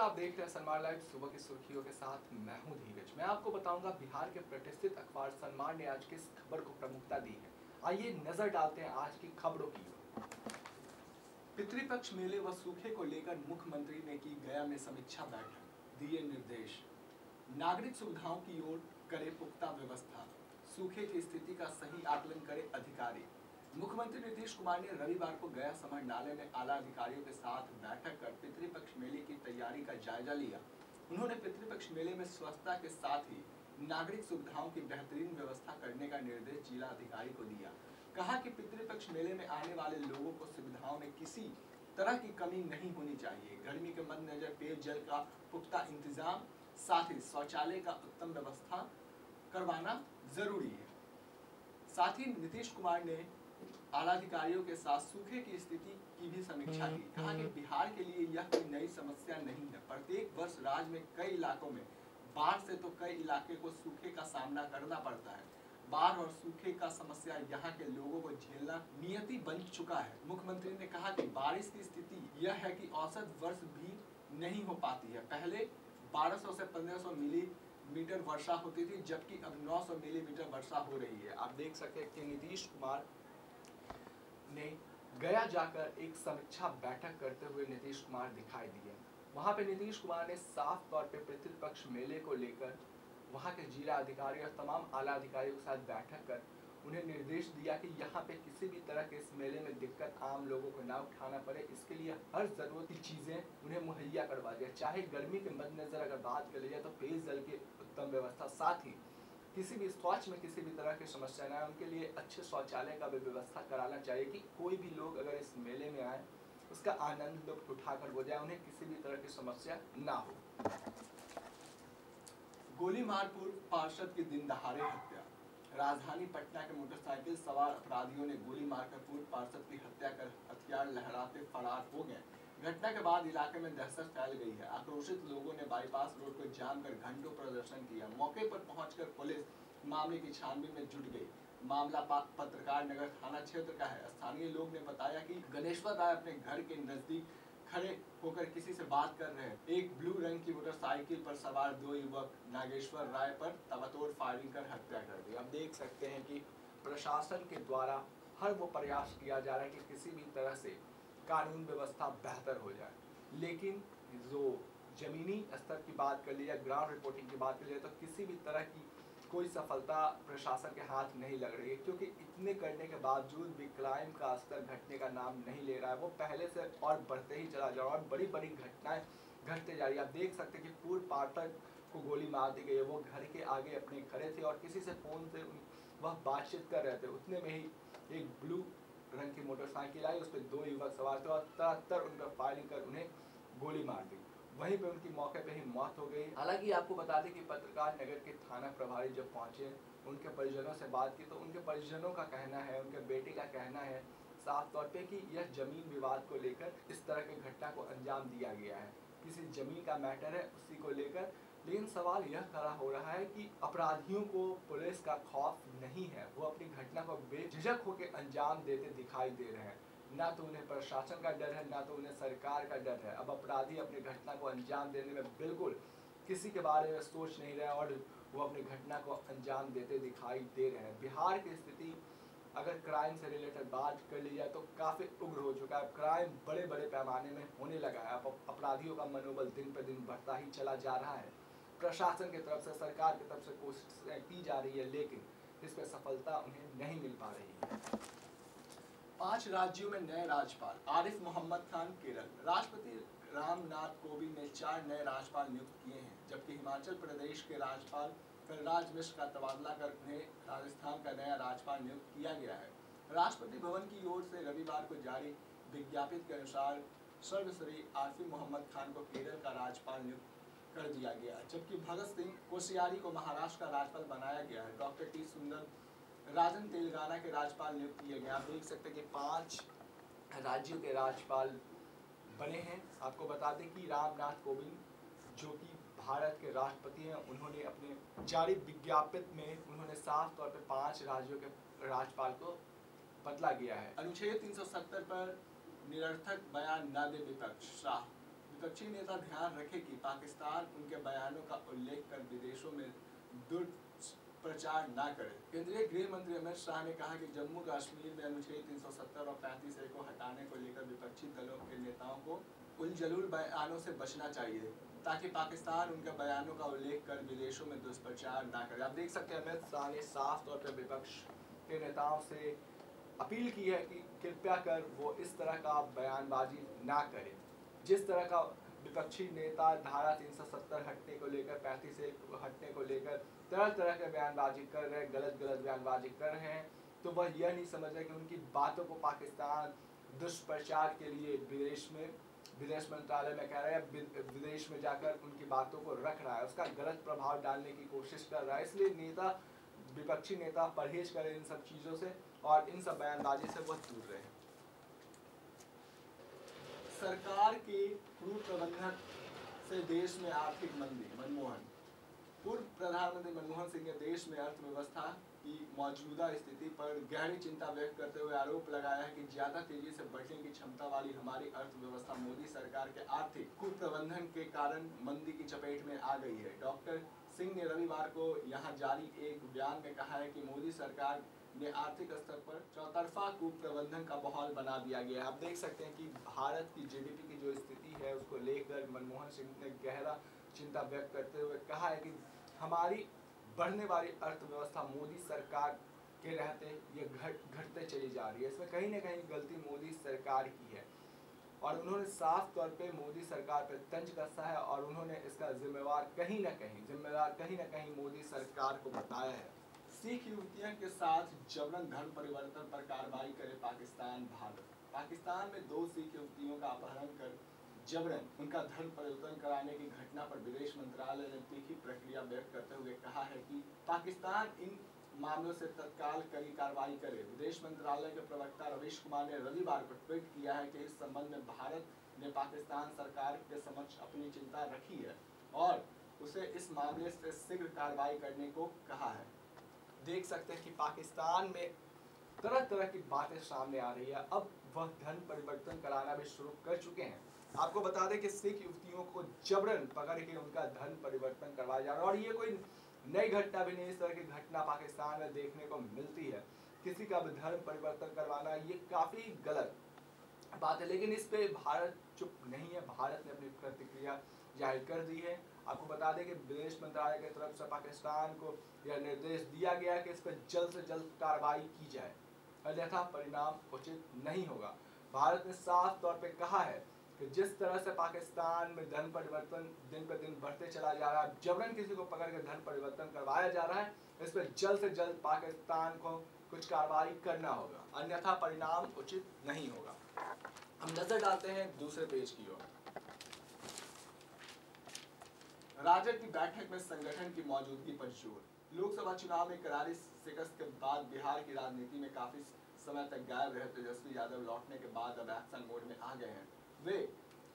आप देख रहे हैं सनमार लाइव सुबह की सुर्खियों के साथ, मैं हूँ धीरज। मैं आपको बताऊँगा बिहार के प्रतिष्ठित अखबार सनमार ने आज किस खबर को प्रमुखता दी है। आइए नज़र डालते हैं आज की खबरों की। पितृपक्ष मेले व सूखे को लेकर मुख्यमंत्री ने की गया में समीक्षा बैठक, दिए निर्देश। नागरिक सुविधाओं की ओर करे पुख्ता व्यवस्था, सूखे की स्थिति का सही आकलन करे अधिकारी। मुख्यमंत्री नीतीश कुमार ने रविवार को गया समरनालय में आला अधिकारियों के साथ बैठक कर पितृपक्ष मेले की तैयारी का जायजा लिया। उन्होंने पितृपक्ष मेले में स्वच्छता के साथ ही नागरिक सुविधाओं की बेहतरीन व्यवस्था करने का निर्देश जिला अधिकारी को दिया। कहा कि पितृपक्ष मेले में आने वाले लोगों को सुविधाओं में किसी तरह की कमी नहीं होनी चाहिए। गर्मी के मद्देनजर पेयजल का पुख्ता इंतज़ाम, साथ ही शौचालय का उत्तम व्यवस्था करवाना ज़रूरी है। साथ ही नीतीश कुमार ने आला अधिकारियों के साथ सूखे की स्थिति की भी समीक्षा की। कहा कि बिहार के लिए यह कोई नई समस्या नहीं है। प्रत्येक वर्ष राज्य में कई इलाकों में बाढ़ से तो कई इलाके को सूखे का सामना करना पड़ता है। बाढ़ और सूखे का समस्या यहाँ के लोगों को झेलना नियति बन चुका है। मुख्यमंत्री ने कहा कि बारिश की स्थिति यह है कि औसत वर्ष भी नहीं हो पाती है। पहले 1200 से 1500 मिलीमीटर वर्षा होती थी जबकि अब 900 मिलीमीटर वर्षा हो रही है। आप देख सकते हैं कि नीतीश कुमार ने गया जाकर एक समीक्षा बैठक करते हुए नीतीश कुमार दिखाई दिए। वहाँ पे नीतीश कुमार ने साफ़ तौर पे पितृपक्ष मेले को लेकर वहाँ के जिला अधिकारी और तमाम आला अधिकारियों के साथ बैठक कर उन्हें निर्देश दिया कि यहाँ पे किसी भी तरह के इस मेले में दिक्कत आम लोगों को ना उठाना पड़े। इसके लिए हर ज़रूरत की चीज़ें उन्हें मुहैया करवा दिया। चाहे गर्मी के मद्देनजर अगर बात कर ली जाए तो पेयजल की उत्तम व्यवस्था साथ ही किसी भी स्वच्छ में किसी भी तरह की समस्या ना उनके लिए अच्छे शौचालय का भी व्यवस्था कराना चाहिए कि कोई भी लोग अगर इस मेले में आए, उसका आनंद लुप्त उठाकर हो जाए, उन्हें किसी भी तरह की समस्या ना हो। गोली मार पूर्व पार्षद की दिन दहाड़े हत्या। राजधानी पटना के मोटरसाइकिल सवार अपराधियों ने गोली मारकर पूर्व पार्षद की हत्या कर हथियार लहराते फरार हो गए। घटना के बाद इलाके में दहशत फैल गई है। आक्रोशित लोगों ने बाईपास रोड को जाम कर घंटों प्रदर्शन किया। मौके पर पहुंचकर पुलिस मामले की छानबीन में जुट गई। मामला पत्रकार नगर थाना क्षेत्र का है। स्थानीय लोग ने बताया कि गणेश्वर राय अपने घर के नज़दीक खड़े होकर किसी से बात कर रहे हैं। एक ब्लू रंग की मोटरसाइकिल पर सवार दो युवक नागेश्वर राय पर तबातोड़ फायरिंग कर हत्या कर दी। अब देख सकते हैं कि प्रशासन के द्वारा हर वो प्रयास किया जा रहा है कि किसी भी तरह से कानून व्यवस्था बेहतर हो जाए। लेकिन जो जमीनी स्तर की बात कर ली ग्राउंड रिपोर्टिंग की बात कर ली तो किसी भी तरह की कोई सफलता प्रशासन के हाथ नहीं लग रही है, क्योंकि इतने करने के बावजूद भी क्राइम का स्तर घटने का नाम नहीं ले रहा है। वो पहले से और बढ़ते ही चला जा रहा है और बड़ी बड़ी घटनाएँ घटते जा रही है। आप देख सकते हैं कि पूर्व पाठक को गोली मार दी गई है। वो घर के आगे अपने खड़े थे और किसी से फ़ोन से वह बातचीत कर रहे थे। उतने में ही एक ब्लू रंग की मोटरसाइकिल आई उस पर दो युवक सवार थे और तरह उन पर फायरिंग कर उन्हें गोली मार दी। वहीं पे उनकी मौके पे ही मौत हो गई। हालाँकि आपको बता दें कि पत्रकार नगर के थाना प्रभारी जब पहुँचे, उनके परिजनों से बात की तो उनके परिजनों का कहना है, उनके बेटे का कहना है, साफ़ तौर पे कि यह ज़मीन विवाद को लेकर इस तरह की घटना को अंजाम दिया गया है। किसी ज़मीन का मैटर है, उसी को लेकर लेकिन सवाल यह खड़ा हो रहा है कि अपराधियों को पुलिस का खौफ नहीं है। वो अपनी घटना को बेझिझक होकर अंजाम देते दिखाई दे रहे हैं। ना तो उन्हें प्रशासन का डर है, ना तो उन्हें सरकार का डर है। अब अपराधी अपनी घटना को अंजाम देने में बिल्कुल किसी के बारे में सोच नहीं रहे और वो अपनी घटना को अंजाम देते दिखाई दे रहे हैं। बिहार की स्थिति, अगर क्राइम से रिलेटेड बात कर ली जाए तो काफ़ी उग्र हो चुका है। क्राइम बड़े बड़े पैमाने में होने लगा है। अपराधियों का मनोबल दिन पर दिन बढ़ता ही चला जा रहा है। प्रशासन की तरफ़ से सरकार की तरफ़ से कोशिशें की जा रही है, लेकिन इसमें सफलता उन्हें नहीं मिल पा रही है। पाँच राज्यों में नए राज्यपाल, आरिफ मोहम्मद खान, केरल। राष्ट्रपति रामनाथ कोविंद ने चार नए राज्यपाल नियुक्त किए हैं, जबकि हिमाचल प्रदेश के राज्यपाल कलराज मिश्र का तबादला कर उन्हें राजस्थान का नया राज्यपाल नियुक्त किया गया है। राष्ट्रपति भवन की ओर से रविवार को जारी विज्ञापित के अनुसार, सर्वश्री आसिफ मोहम्मद खान को केरल का राज्यपाल नियुक्त कर दिया गया। जबकि भगत सिंह कोशियारी को महाराष्ट्र का राज्यपाल बनाया गया है। डॉक्टर टी सुंदर, राजन तेलंगाना के राज्यपाल नियुक्त किए गए आप देख सकते हैं कि पाँच राज्यों के राज्यपाल बने हैं। आपको बता दें कि रामनाथ कोविंद, जो कि भारत के राष्ट्रपति हैं, उन्होंने अपने जारी विज्ञापित में उन्होंने साफ़ तौर पर पाँच राज्यों के राज्यपाल को बदला गया है। अनुच्छेद 370 पर निरर्थक बयान न दे विपक्ष शाह विपक्षी नेता ध्यान रखे कि पाकिस्तान उनके बयानों का उल्लेख कर विदेशों में दुष्प्रचार न करे। केंद्रीय गृह मंत्री अमित शाह ने कहा कि जम्मू कश्मीर में अनुच्छेद 370 और 35 ए को हटाने को लेकर विपक्षी दलों के नेताओं को उलझलूल बयानों से बचना चाहिए, ताकि पाकिस्तान उनके बयानों का उल्लेख कर विदेशों में दुष्प्रचार न करे। आप देख सकते हैं अमित शाह ने साफ़ तौर पर विपक्ष के नेताओं से अपील की है कि कृपया कर वो इस तरह का बयानबाजी ना करें। जिस तरह का विपक्षी नेता धारा 370 हटने को लेकर, पैंतीस से हटने को लेकर तरह तरह के बयानबाजी कर रहे हैं गलत गलत बयानबाजी कर रहे हैं तो वह यह नहीं समझ रहे कि उनकी बातों को पाकिस्तान दुष्प्रचार के लिए विदेश में, विदेश मंत्रालय में कह रहा है विदेश में जाकर उनकी बातों को रख रहा है। उसका गलत प्रभाव डालने की कोशिश कर रहा है। इसलिए नेता, विपक्षी नेता परहेज करें इन सब चीज़ों से और इन सब बयानबाजी से वह दूर रहे। सरकार के पूर्व प्रबंधन से देश में आर्थिक मंदी, मनमोहन। पूर्व प्रधानमंत्री मनमोहन सिंह ने देश में अर्थव्यवस्था की मौजूदा स्थिति पर गहरी चिंता व्यक्त करते हुए आरोप लगाया है कि ज़्यादा तेज़ी से बढ़ने की क्षमता वाली हमारी अर्थव्यवस्था मोदी सरकार के आर्थिक कुप्रबंधन के कारण मंदी की चपेट में आ गई है। डॉक्टर सिंह ने रविवार को यहाँ जारी एक बयान में कहा है कि मोदी सरकार ने आर्थिक स्तर पर चौतरफा कुप्रबंधन का माहौल बना दिया गया है। आप देख सकते हैं कि भारत की जीडीपी की जो स्थिति है, उसको लेकर मनमोहन सिंह ने गहरा चिंता व्यक्त करते हुए कहा है कि हमारी बढ़ने वाली अर्थव्यवस्था मोदी सरकार के रहते, ये घट, घटते चली जा रही है। इसमें कहीं ना कहीं गलती मोदी सरकार की है। और उन्होंने साफ़ तौर पे मोदी सरकार पर तंज कसा है और उन्होंने इसका जिम्मेवार कहीं ना कहीं, जिम्मेदार कहीं ना कहीं मोदी सरकार को बताया है। सिख युवतियों के साथ जबरन धर्म परिवर्तन पर कार्रवाई करे पाकिस्तान, भारत। पाकिस्तान में दो सिख युवतियों का अपहरण कर जबरन उनका धर्म परिवर्तन कराने की घटना पर विदेश मंत्रालय ने तीखी प्रक्रिया व्यक्त करते हुए कहा है कि पाकिस्तान इन मामलों से तत्काल कड़ी कार्रवाई करे। विदेश मंत्रालय के प्रवक्ता रवीश कुमार ने रविवार को ट्वीट किया है कि इस संबंध में भारत ने पाकिस्तान सरकार के समक्ष अपनी चिंता रखी है और उसे इस मामले से शीघ्र कार्रवाई करने को कहा है। देख सकते हैं कि पाकिस्तान में तरह तरह की बातें सामने आ रही है। अब वह धन परिवर्तन कराना भी शुरू कर चुके हैं। आपको बता दें कि सिख युवतियों को जबरन पकड़ के उनका धन परिवर्तन करवाया जा रहा है और ये कोई नई घटना भी नहीं, इस तरह की घटना पाकिस्तान में देखने को मिलती है। किसी का भी धर्म परिवर्तन करवाना ये काफ़ी गलत बात है, लेकिन इस पे भारत चुप नहीं है। भारत ने अपनी प्रतिक्रिया ज़ाहिर कर दी है। आपको बता दें कि विदेश मंत्रालय की तरफ़ से पाकिस्तान को यह निर्देश दिया गया कि इस पर जल्द से जल्द कार्रवाई की जाए। अन्यथा परिणाम उचित नहीं होगा। भारत ने साफ़ तौर पर कहा है कि जिस तरह से पाकिस्तान में धन परिवर्तन दिन पर दिन बढ़ते चला जा रहा है जबरन किसी को पकड़ कर धन परिवर्तन करवाया जा रहा है, इस पर जल्द से जल्द पाकिस्तान को कुछ कार्रवाई करना होगा। अन्यथा परिणाम उचित नहीं होगा। हम नज़र डालते हैं दूसरे पेज की ओर। राजद की बैठक में संगठन की मौजूदगी पर ज़ोर। लोकसभा चुनाव में करारी शिकस्त के बाद बिहार की राजनीति में काफ़ी समय तक गायब रहे तेजस्वी यादव लौटने के बाद अब एक्शन मोड में आ गए हैं। वे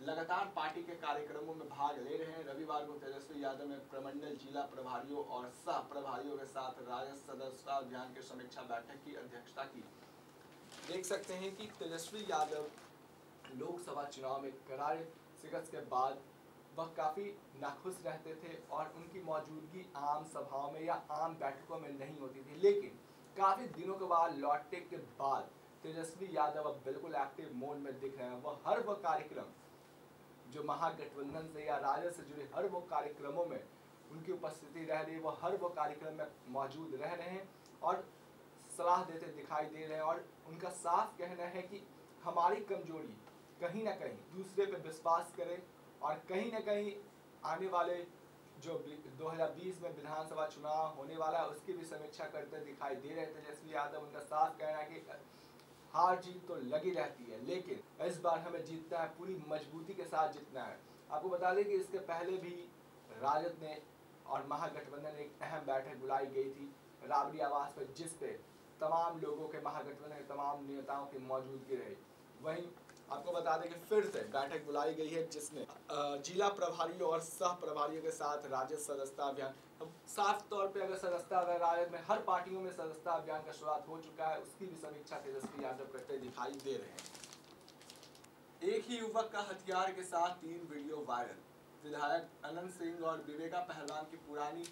लगातार पार्टी के कार्यक्रमों में भाग ले रहे हैं। रविवार को तेजस्वी यादव ने प्रमंडल जिला प्रभारियों और सह प्रभारियों के साथ राजद सदस्यता अभियान की समीक्षा बैठक की अध्यक्षता की। देख सकते हैं कि तेजस्वी यादव लोकसभा चुनाव में करार शिकस्त के बाद वह काफ़ी नाखुश रहते थे और उनकी मौजूदगी आम सभाओं में या आम बैठकों में नहीं होती थी। लेकिन काफ़ी दिनों के बाद, लौटने के बाद तेजस्वी यादव अब बिल्कुल एक्टिव मोड में दिख रहे हैं। वह हर वो कार्यक्रम जो महागठबंधन से या राजद से जुड़े हर वो कार्यक्रमों में उनकी उपस्थिति रह रही है। वो हर वो कार्यक्रम में मौजूद रह रहे हैं और सलाह देते दिखाई दे रहे हैं और उनका साफ़ कहना है कि हमारी कमज़ोरी कहीं ना कहीं दूसरे पे विश्वास करें और कहीं ना कहीं आने वाले जो 2020 में विधानसभा चुनाव होने वाला है, उसकी भी समीक्षा करते दिखाई दे रहे थे। तेजस्वी यादव उनका साफ़ कहना कि, हार जीत तो लगी रहती है, लेकिन इस बार हमें जीतना है, पूरी मजबूती के साथ जीतना है। आपको बता दें कि इसके पहले भी राजद ने और महागठबंधन ने एक अहम बैठक बुलाई गई थी, राबड़ी आवास पर, जिस पे तमाम लोगों के महागठबंधन के तमाम नेताओं की मौजूदगी रही। वहीं आपको बता दें कि फिर से बैठक बुलाई गई है, जिसमें जिला प्रभारी और सह प्रभारियों के साथ राज्य सदस्यता अभियान। साफ़ तौर पे अगर सदस्यता राज्य में, हर पार्टियों में सदस्यता अभियान का शुरुआत हो चुका है, उसकी भी समीक्षा तेजस्वी यादव करते दिखाई दे रहे हैं। एक ही युवक का हथियार के साथ तीन वीडियो वायरल। विधायक अनंत सिंह और विवेका पहलवान की पुरानी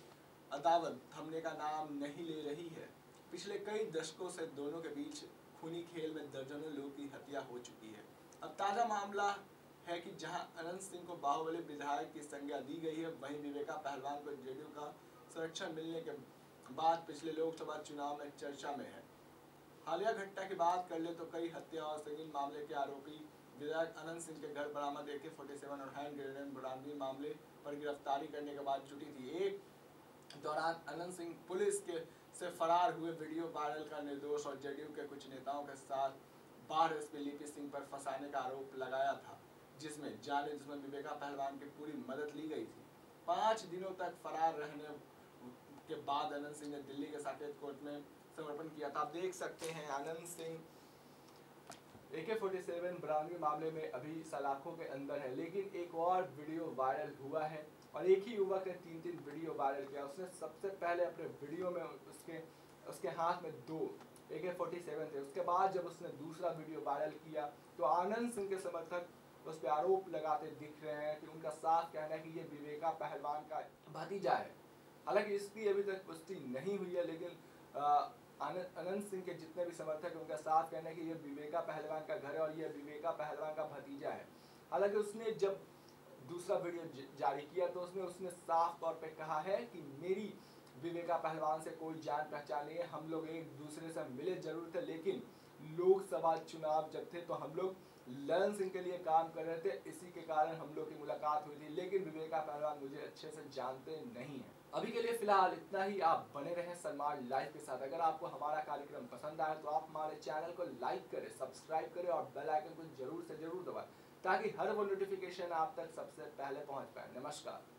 अदावत थमने का नाम नहीं ले रही है। पिछले कई दशकों से दोनों के बीच खूनी खेल में दर्जनों लोगों की हत्या हो चुकी है। अब ताज़ा मामला है कि जहाँ अनंत सिंह को बाहुबली विधायक की संज्ञा दी गई है, वहीं विवेका पहलवान को जेडीयू का संरक्षण मिलने के बाद पिछले लोकसभा चुनाव में चर्चा में है। हालिया घटना की बात कर ले तो कई हत्या और संगीन मामले के आरोपी विधायक अनंत सिंह के घर बरामद ए के और हैंड ग्रेनेड बरामदगी मामले पर गिरफ्तारी करने के बाद जुटी थी। एक दौरान अनंत सिंह पुलिस के से फरार हुए, वीडियो वायरल का निर्दोष और जेडीयू के कुछ नेताओं के साथ बार एसपी लिपि सिंह पर फंसाने का आरोप लगाया था, जिसमें जाने जिसमें विवेका पहलवान की पूरी मदद ली गई थी। पाँच दिनों तक फरार रहने के बाद आनंद सिंह ने दिल्ली के साकेत कोर्ट में समर्पण किया था। आप देख सकते हैं, आनंद सिंह ए के फोर्टी सेवन बरामदगी मामले में अभी सलाखों के अंदर है, लेकिन एक और वीडियो वायरल हुआ है और एक ही युवक ने तीन तीन वीडियो वायरल किया। उसने सबसे पहले अपने वीडियो में उसके उसके हाथ में दो ए के फोर्टी सेवन थे। उसके बाद जब उसने दूसरा वीडियो वायरल किया तो आनंद सिंह के समर्थक उस पर आरोप लगाते दिख रहे हैं कि उनका साफ़ कहना है कि ये विवेका पहलवान का भतीजा है। हालाँकि इसकी अभी तक पुष्टि नहीं हुई है, लेकिन अनंत सिंह के जितने भी समर्थक हैं, उनका साफ़ कहना है कि ये विवेका पहलवान का घर है और ये विवेका पहलवान का भतीजा है। हालाँकि उसने जब दूसरा वीडियो जारी किया तो उसने उसने साफ़ तौर पर कहा है कि मेरी विवेका पहलवान से कोई जान पहचान नहीं है। हम लोग एक दूसरे से मिले, ज़रूर थे, लेकिन लोकसभा चुनाव जब थे तो हम लोग ललन सिंह के लिए काम कर रहे थे। इसी के कारण हम लोग की मुलाकात हुई थी, लेकिन विवेका पहलवान मुझे अच्छे से जानते नहीं है। अभी के लिए फ़िलहाल इतना ही। आप बने रहें सलमान लाइव के साथ। अगर आपको हमारा कार्यक्रम पसंद आए तो आप हमारे चैनल को लाइक करें, सब्सक्राइब करें और बेल आइकन को ज़रूर से ज़रूर दबाएँ, ताकि हर वो नोटिफिकेशन आप तक सबसे पहले पहुँच पाए। नमस्कार।